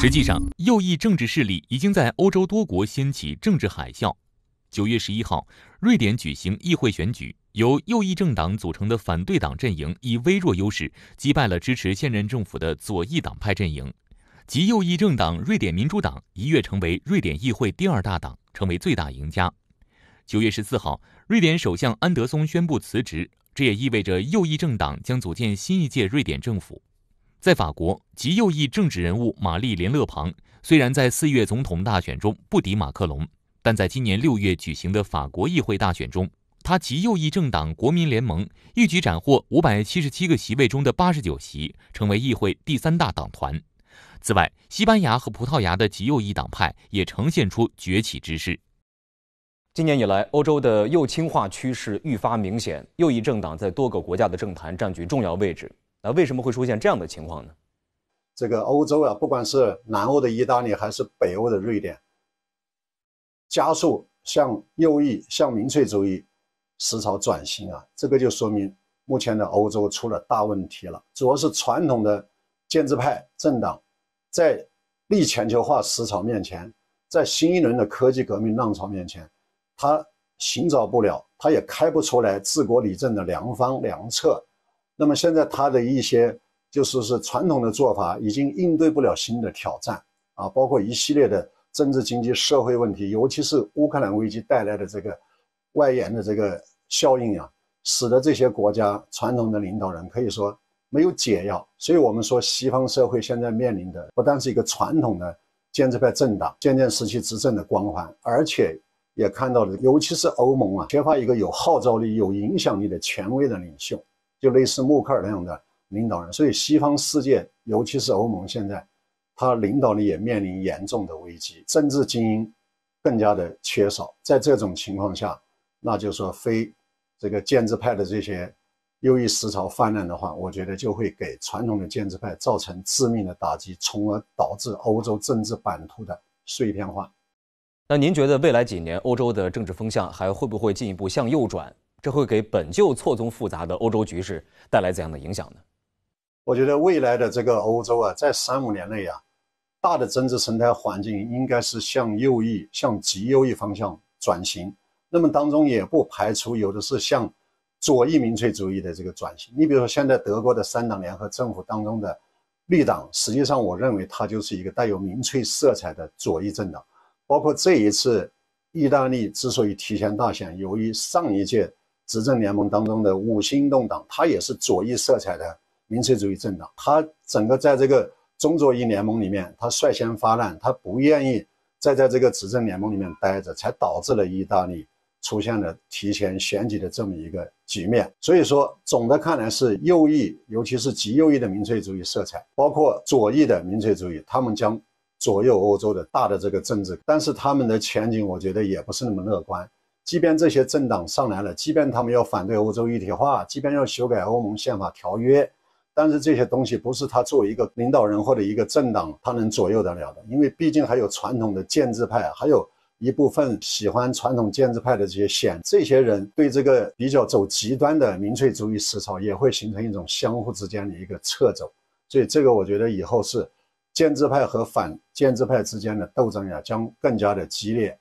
实际上，右翼政治势力已经在欧洲多国掀起政治海啸。九月十一号，瑞典举行议会选举，由右翼政党组成的反对党阵营以微弱优势击败了支持现任政府的左翼党派阵营。极右翼政党瑞典民主党一跃成为瑞典议会第二大党，成为最大赢家。九月十四号，瑞典首相安德松宣布辞职，这也意味着右翼政党将组建新一届瑞典政府。在法国，极右翼政治人物玛丽莲·勒庞虽然在四月总统大选中不敌马克龙，但在今年六月举行的法国议会大选中，他极右翼政党国民联盟一举斩获五百七十七个席位中的八十九席，成为议会第三大党团。此外，西班牙和葡萄牙的极右翼党派也呈现出崛起之势。今年以来，欧洲的右倾化趋势愈发明显，右翼政党在多个国家的政坛占据重要位置。那为什么会出现这样的情况呢？这个欧洲啊，不管是南欧的意大利还是北欧的瑞典，加速向右翼、向民粹主义思潮转型啊，这个就说明目前的欧洲出了大问题了。主要是传统的建制派政党在逆全球化思潮面前，在新一轮的科技革命浪潮面前，它寻找不了，它也开不出来治国理政的良方良策。那么现在他的一些就是是传统的做法已经应对不了新的挑战啊，包括一系列的政治、经济、社会问题，尤其是乌克兰危机带来的这个外延的这个效应啊，使得这些国家传统的领导人可以说没有解药。所以我们说，西方社会现在面临的不但是一个传统的建制派政党渐渐失去执政的光环，而且也看到了，尤其是欧盟啊，缺乏一个有号召力、有影响力的权威的领袖。就类似默克尔那样的领导人，所以西方世界，尤其是欧盟，现在他领导力也面临严重的危机，政治精英更加的缺少。在这种情况下，那就说非这个建制派的这些右翼思潮泛滥的话，我觉得就会给传统的建制派造成致命的打击，从而导致欧洲政治版图的碎片化。那您觉得未来几年欧洲的政治风向还会不会进一步向右转？这会给本就错综复杂的欧洲局势带来怎样的影响呢？我觉得未来的这个欧洲啊，在三五年内啊，大的政治生态环境应该是向右翼、向极右翼方向转型。那么当中也不排除有的是向左翼民粹主义的这个转型。你比如说，现在德国的三党联合政府当中的绿党，实际上我认为它就是一个带有民粹色彩的左翼政党。包括这一次意大利之所以提前大选，由于上一届。执政联盟当中的五星动党，它也是左翼色彩的民粹主义政党。它整个在这个中左翼联盟里面，它率先发难，它不愿意再在这个执政联盟里面待着，才导致了意大利出现了提前选举的这么一个局面。所以说，总的看来是右翼，尤其是极右翼的民粹主义色彩，包括左翼的民粹主义，他们将左右欧洲的大的这个政治。但是他们的前景，我觉得也不是那么乐观。即便这些政党上来了，即便他们要反对欧洲一体化，即便要修改欧盟宪法条约，但是这些东西不是他作为一个领导人或者一个政党他能左右得了的，因为毕竟还有传统的建制派，还有一部分喜欢传统建制派的这些选这些人对这个比较走极端的民粹主义思潮也会形成一种相互之间的一个掣肘，所以这个我觉得以后是建制派和反建制派之间的斗争呀，将更加的激烈。